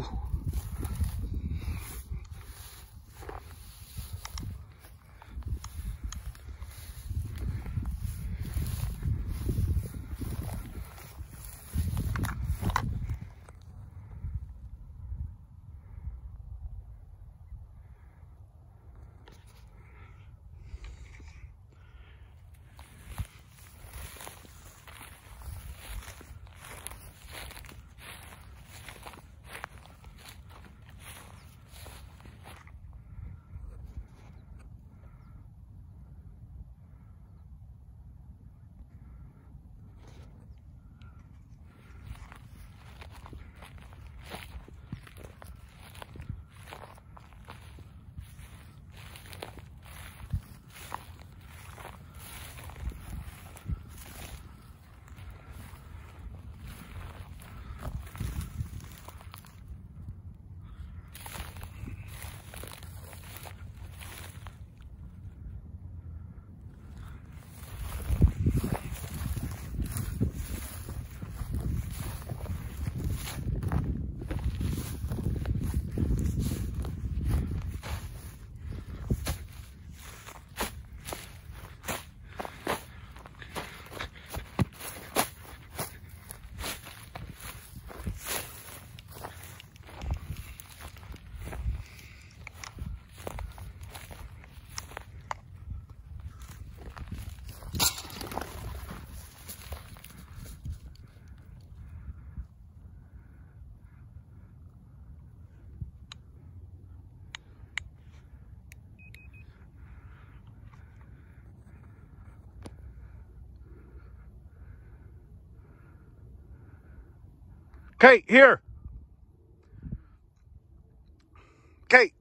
go. Kate, here. Kate.